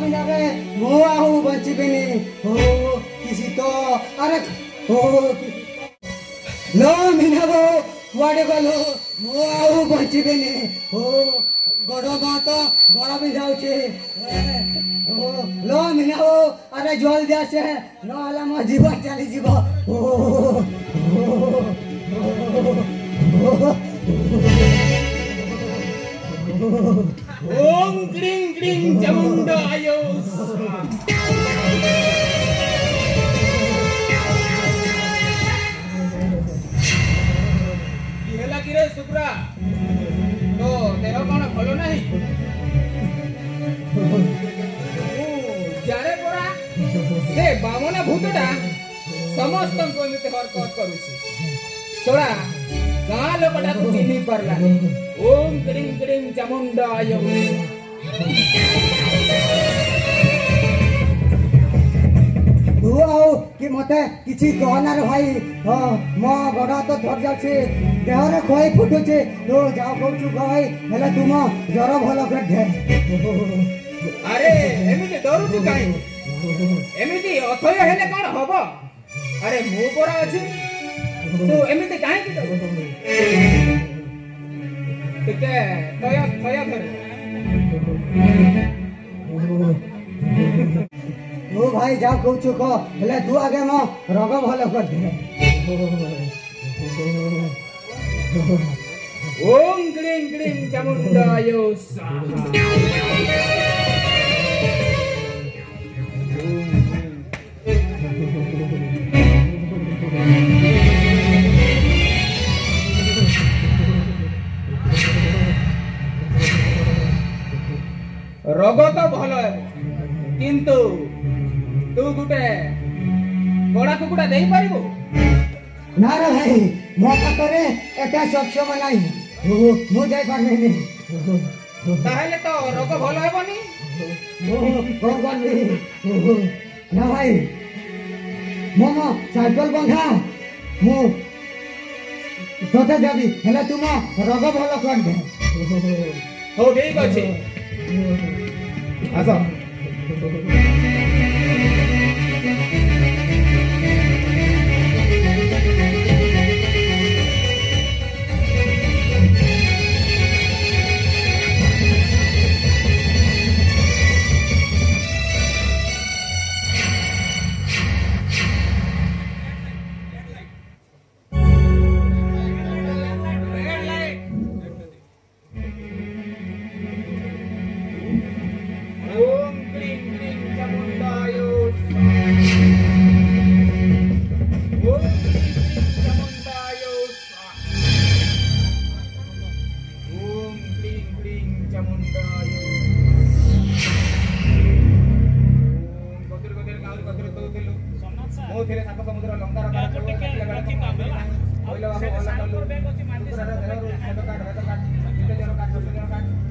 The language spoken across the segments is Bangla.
बिना हो आहू बच बिने हो किसी तो अरे हो लो मीना वाडे गलो हो आहू बच बिने हो गड़ो बात गड़ा भी जाऊ छे लो मीना अरे जल दिया छे न हला मो जीवन चली जीवो हो हो ઓમ ગ્રીમ ગ્રીમ ચમુંડાય હેલા કિરે સુપ્રા તો તેરો કોણ ખોલો નહીં જ્યારે પરા તે બામના ભૂતડા ସମସ୍ତଙ୍କୁ ଏମିତି ହରକତ କରୁଛି ଶୁଣା ଗାଁ ଲୋକଟାକୁ ଚିହ୍ନି ପାରିଲାନି ওম ক্রিং ক্রিং চামুণ্ডায় ଆଉ କି ମତେ କିଛି କହନାରେ ଭାଇ ହଁ ମୋ ଗୋଡ଼ ହାତ ଧରି ଯାଉଛି ଦେହରେ ଖୋଇ ଫୁଟୁଛି ତୁ ଯାହା କରୁଛୁ ଭାଇ ହେଲେ ତୁମ ଜ୍ୱର ଭଲ କରିଦେ ଆରେ ଏମିତି ଡରୁଛୁ କାହିଁ ଏମିତି ଅଥୟ ହେଲେ କଣ ହବ ଆରେ ମୁଁ ପରା ଅଛି ତୁ ଏମିତି କାହିଁକି Tete, ओ भाई जा कौ चुको भले तू आगे म रोग भल कर दे ओम ग्रीं ग्रीं चामुंडायो स्वाहा ରୋଗ ତ ଭଲ ହେବ କିନ୍ତୁ ତୁ ଗୋଟେ କଡ଼ା କୁକୁଡ଼ା ଦେଇପାରିବୁ ନା ରେ ଭାଇ ମୋ ପାଖରେ ଏତେ ସକ୍ଷମ ନାହିଁ ମୁଁ ଯାଇପାରିବିନି ତାହେଲେ ତ ରୋଗ ଭଲ ହେବନି ନା ଭାଇ ମୋ ସାଇକେଲ ବନ୍ଧା ମୁଁ ତତେ ଦେବି ହେଲେ ତୁମ ରୋଗ ଭଲ କରିଦେ ହଉ ଠିକ ଅଛି 阿嫂。କହୁଥିଲେ ସାତ ସମୁଦ୍ର ଲଙ୍କାର କହିଲେ ବାବୁ ଭଲ କଲୁ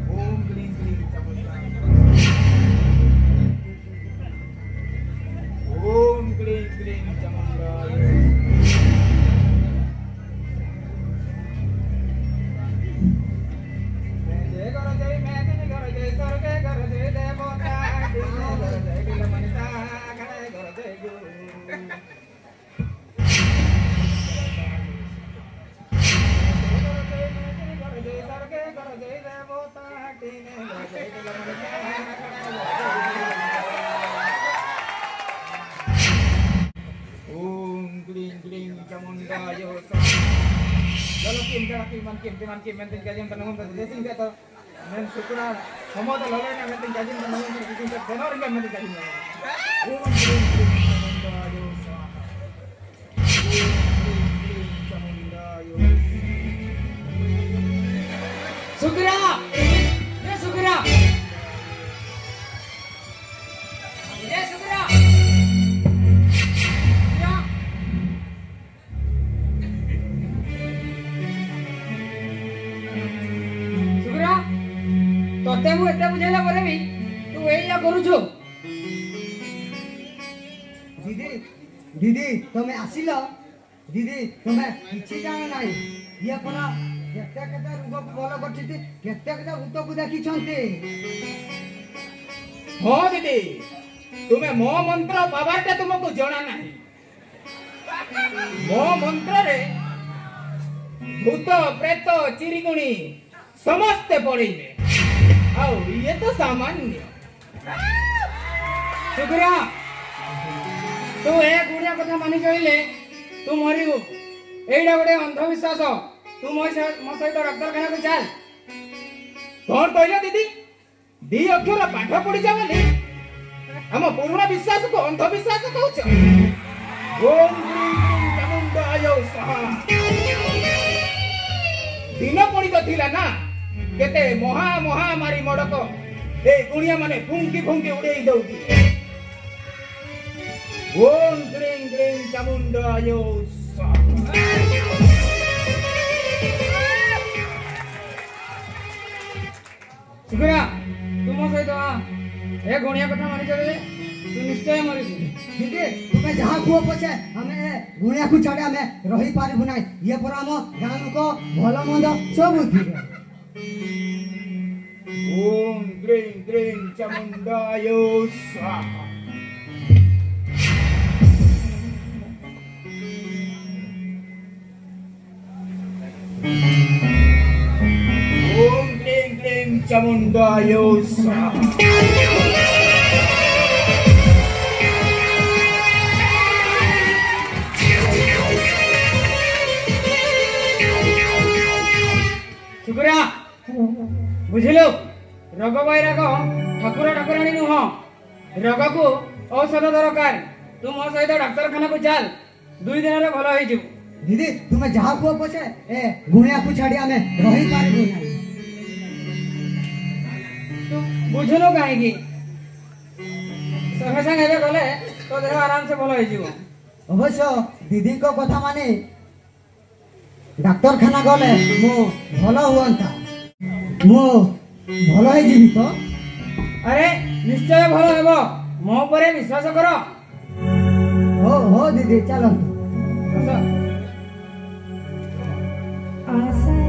चामुण्डाय जल किं गण किं किं किं किं मेन्तिं गजिं तनुं देसिं गत मेन सुकुना हमो तो लगे ना मेन्तिं गजिं तनुं देसिं गत बेनोर गन मेन्तिं गजिं ओम क्लीं क्लीं चामुण्डाय स्वाहा ओम क्लीं क्लीं चामुण्डाय सुग्रीवा দিদি তুমি আসিল দিদি তুমি କିଛି ଜାଣ ନାହିଁ ଇଏ କ'ଣ କେତେ କେତେ ରୋଗ ଭଲ କରିଛନ୍ତି କେତେ କେତେ ଭୂତକୁ ଦେଖିଛନ୍ତି ହଁ ଦିଦି ତୁମେ ମୋ ମନ୍ତ୍ର ପାୱାରଟା ତୁମକୁ ଜଣା ନାହିଁ ମୋ ମନ୍ତ୍ରରେ ଭୂତ ପ୍ରେତ ଚିରିଗୁଣି ସମସ୍ତେ ପଳେଇବେ ଆଉ ଇଏ ତ ସାମାନ୍ୟ ଶୁକ୍ରା ତୁ ଏ ଗୁଣିଆ କଥା ମାନି ଚଳିଲେ ତୁ ମରିବୁ ଏଇଟା ଗୋଟେ ଅନ୍ଧବିଶ୍ୱାସ ତୁ ମୋ ମୋ ସହିତ ଡାକ୍ତରଖାନାକୁ ଚାଲ କଣ କହିଲ ଦିଦି ଦି ଅକ୍ଷର ପାଠ ପଢିଛ ବୋଲି ଆମ ପୁରୁଣା ବିଶ୍ୱାସକୁ ଅନ୍ଧବିଶ୍ୱାସ କହୁଛ ଦିନ ପଣିତ ଥିଲା ନା କେତେ ମହା ମହାମାରୀ ମଡ଼କ ଏ ଗୁଣିଆ ମାନେ ଫୁଙ୍କି ଫୁଙ୍କି ଉଡେଇ ଦଉଥିଲେ ओम ग्रीं ग्रीं चामुण्डाय শুকুরা তোমার সহিত এ গণিয়া কথা মানি চলে তু নিশ্চয় মরিছু ঠিক তুমি যাহা কুহ পছে আমি গুণিয়াকু ছাড়ে আমি রহি পারিবু নাই ইয়ে পর আম গাঁ লোক ভাল মন্দ সব ঠিক ওম গ্রিং গ্রিং চামুন্ডায় স্বাহা बुझल रोग वैराग ठाकुर ठाकुराणी रोग को औषध दरकार तु मो सहित डाक्तखाना को चल दुई भल हो दीदी तुम्हें जहाँ कह पचे गुणिया को छाड़ी आम रही पार्बू বুঝিলো কাহি ଆରେ ନିଶ୍ଚୟ ଭଲ ହେବ ମୋ ଉପରେ ବିଶ୍ୱାସ କର ହଉ ହଉ ଦିଦି ଚାଲନ୍ତୁ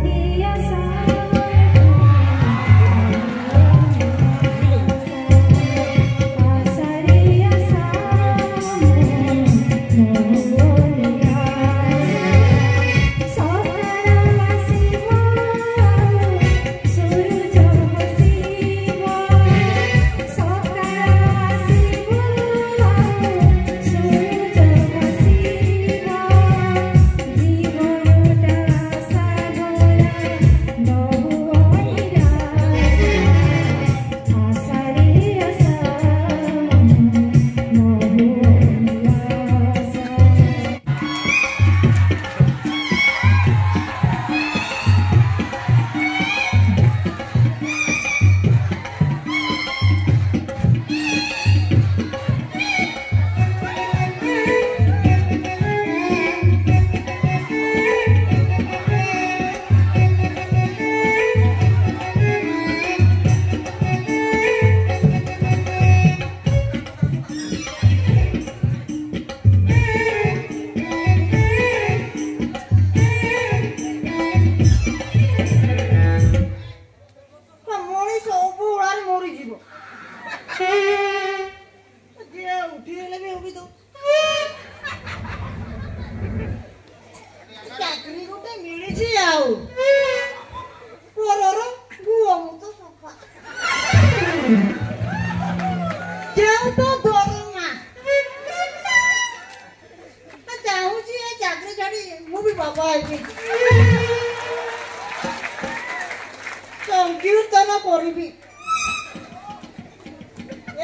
করিবি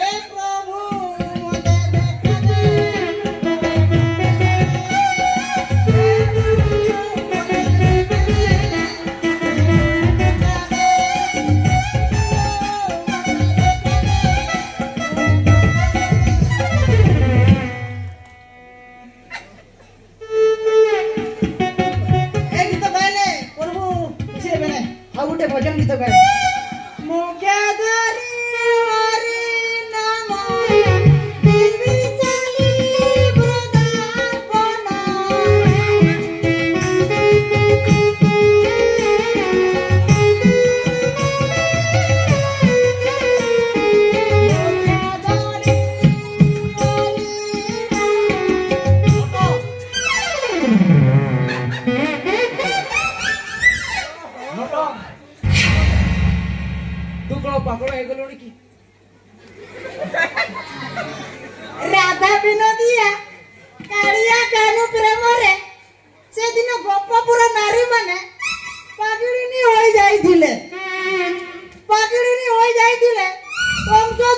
এই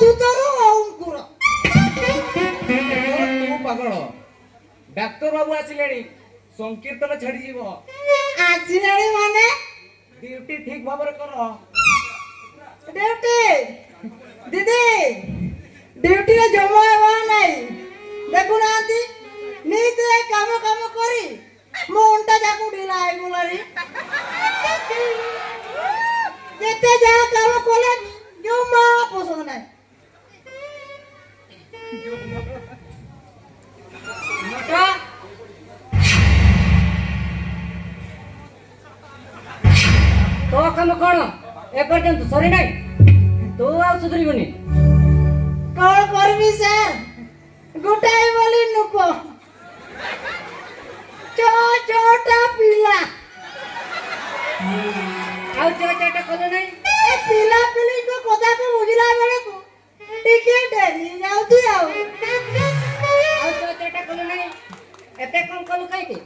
ಧೂತಾರೋ ಅವ್ನ ಕೂರ ପାଗଳ ଡାକ୍ତର ବାବୁ ଆସିଲେଣି ସଂକୀର୍ତ୍ତନ ଛାଡିଯିବ ଆସିଲେଣି ମାନେ ଡ୍ୟୁଟି ଠିକ ଭାବରେ କର ଡ୍ୟୁଟି ଦିଦି ଡ୍ୟୁଟିରେ ଜମା ହେବାର ନାହିଁ ଦେଖୁନାହାନ୍ତି ନିତିରେ କାମ କାମ କରି ମୋ ଅଣ୍ଟା ଯାକୁ ଢିଲା ହେଇଗଲାଣି ଯେତେ ଯାହା ଏପର୍ଯ୍ୟନ୍ତ ସରି ନାହିଁ ତୁ ଆଉ ସୁଧରିବୁନି କଣ କରିବି ସାର୍ ଗୋଟାଏ ବୋଲି ନୁକ ଛଅଟା ପିଲା ଆଉ ଛଅ ଛଅଟା କଲେ ନାହିଁ ପିଲା ପିଲିଙ୍କ କଥାକୁ ବୁଝିଲା ବେଳକୁ ଟିକେ ଡେରି ଯାଉଛି ଆଉ ଆଉ ଛଅ ଛଅଟା କଲେ ନାହିଁ ଏତେ କଣ କଲୁ କାହିଁକି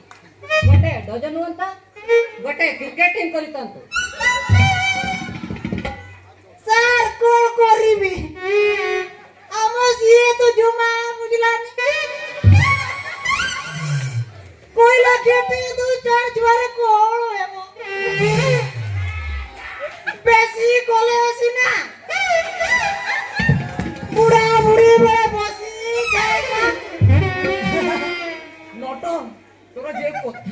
ଗୋଟେ ଡଜନ ହୁଅନ୍ତା ଗୋଟେ କ୍ରିକେଟ ଟିମ୍ କରିଥାନ୍ତୁ দিবি আমার জিয়ে তো জমা বুঝলাম কইলা খেতে দু চার জোয়ারে কোহল হব বেশি কলে আসি না বুড়া বুড়ি বেড়ে বসি নটন তোরা যে